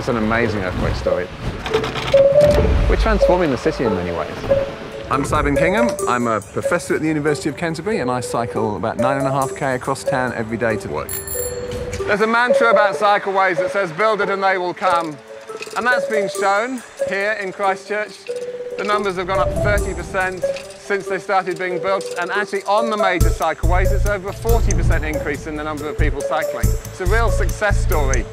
It's an amazing earthquake story. We're transforming the city in many ways. I'm Simon Kingham. I'm a professor at the University of Canterbury and I cycle about nine and a half K across town every day to work. There's a mantra about cycleways that says build it and they will come. And that's been shown here in Christchurch. The numbers have gone up 30% since they started being built. And actually on the major cycleways, it's over a 40% increase in the number of people cycling. It's a real success story.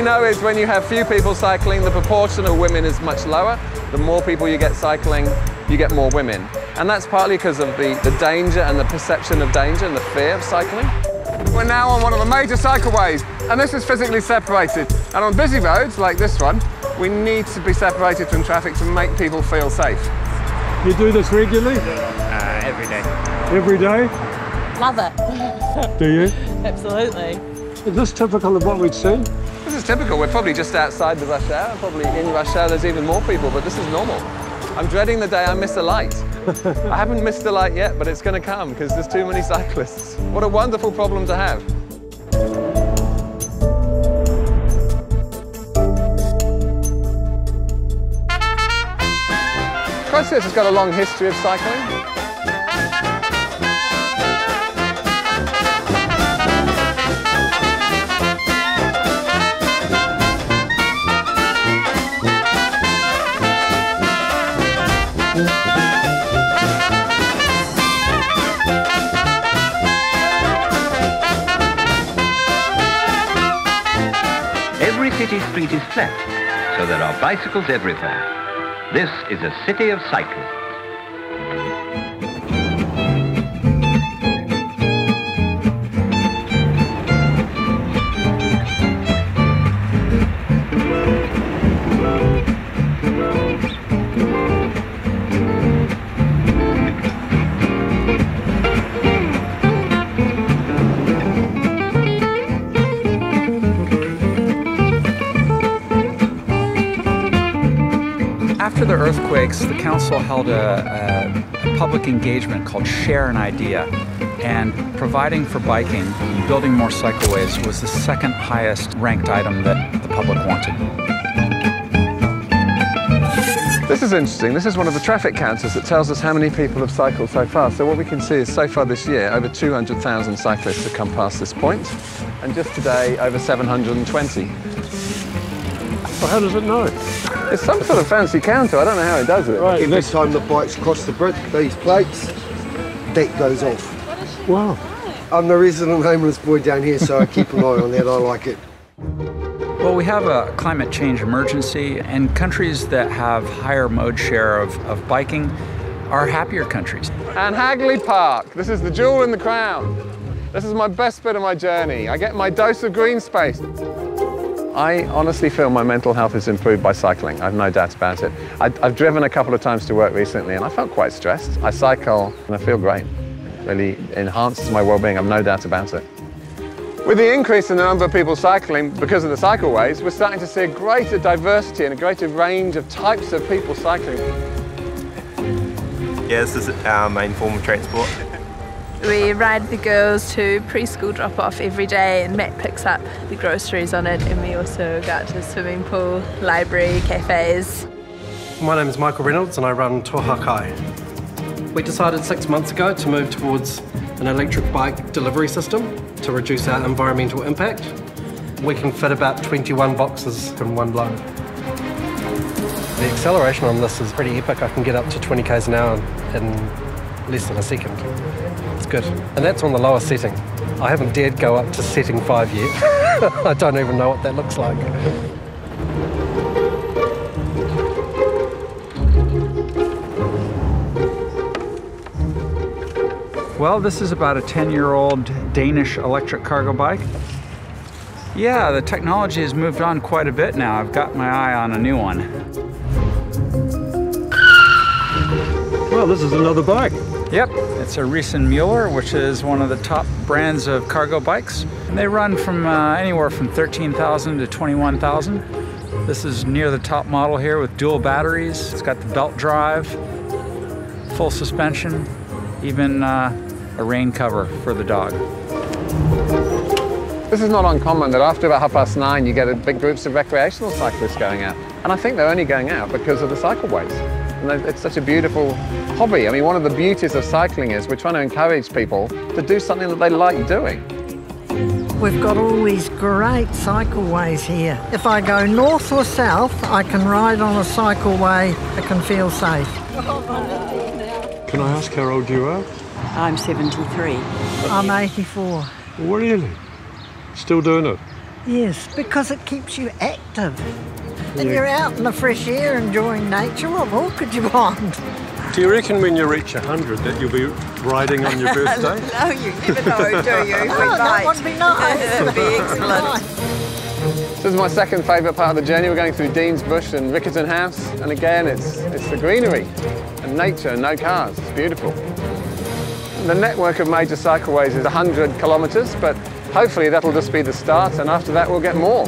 We know is when you have few people cycling, the proportion of women is much lower. The more people you get cycling, you get more women. And that's partly because of the, the danger and the perception of danger and the fear of cycling. We're now on one of the major cycleways, and this is physically separated. And on busy roads like this one, we need to be separated from traffic to make people feel safe. You do this regularly? Uh, every day. Every day? Love it. Do you? Absolutely. Is this typical of what we'd see? This is typical. We're probably just outside the rush hour. Probably in rush hour there's even more people, but this is normal. I'm dreading the day I miss a light. I haven't missed a light yet, but it's going to come because there's too many cyclists. What a wonderful problem to have. Christchurch has got a long history of cycling. Street is flat, so there are bicycles everywhere. This is a city of cyclists. After the earthquakes, the council held a, a, public engagement called Share an Idea. And providing for biking building more cycleways was the second highest ranked item that the public wanted. This is interesting. This is one of the traffic counters that tells us how many people have cycled so far. So what we can see is so far this year, over 200,000 cyclists have come past this point, and just today, over 720. Well, how does it know? It's some sort of fancy counter. I don't know how it does it. Right, Every this, time the bikes cross the bridge, these plates, deck goes off. wow. I'm the resident homeless boy down here, so I keep an eye on that. I like it. Well, we have a climate change emergency, and countries that have higher mode share of, of biking are happier countries. And Hagley Park. This is the jewel in the crown. This is my best bit of my journey. I get my dose of green space. I honestly feel my mental health is improved by cycling. I've no doubt about it. I, I've driven a couple of times to work recently and I felt quite stressed. I cycle and I feel great. Really enhances my well-being, I've no doubt about it. With the increase in the number of people cycling because of the cycleways, we're starting to see a greater diversity and a greater range of types of people cycling. Yeah, this is uh, our main form of transport. We ride the girls to preschool drop off every day and Matt picks up the groceries on it and we also go out to the swimming pool, library, cafes. My name is Michael Reynolds and I run Tohakai. We decided six months ago to move towards an electric bike delivery system to reduce our environmental impact. We can fit about 21 boxes in one load. The acceleration on this is pretty epic. I can get up to 20 k's an hour in less than a second. It's good. And that's on the lower setting. I haven't dared go up to setting five yet. I don't even know what that looks like. Well, this is about a 10 year old Danish electric cargo bike. Yeah, the technology has moved on quite a bit now. I've got my eye on a new one. Well, this is another bike. Yep, it's a Riese & Müller, which is one of the top brands of cargo bikes. And they run from uh, anywhere from 13,000 to 21,000. This is near the top model here with dual batteries. It's got the belt drive, full suspension, even uh, a rain cover for the dog. This is not uncommon that after about half past nine you get big groups of recreational cyclists going out. And I think they're only going out because of the cycleways. And it's such a beautiful hobby. I mean, one of the beauties of cycling is we're trying to encourage people to do something that they like doing. We've got all these great cycleways here. If I go north or south, I can ride on a cycleway. I can feel safe. Can I ask how old you are? I'm 73. I'm 84. Really? Still doing it? Yes, because it keeps you active. And Yeah. you're out in the fresh air enjoying nature. What more could you want? Do you reckon when you reach 100 that you'll be riding on your birthday? no, you never know, do you? We Oh, that might. would be nice. It would be excellent. This is my second favourite part of the journey. We're going through Deans Bush and Riccarton House. And again, it's, it's the greenery and nature, no cars. It's beautiful. The network of major cycleways is 100 kilometres, but hopefully that'll just be the start, and after that we'll get more.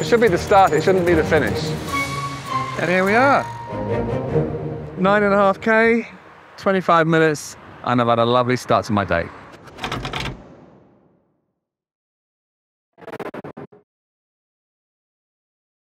It should be the start, it shouldn't be the finish. And here we are. Nine and a half K, 25 minutes, and I've had a lovely start to my day.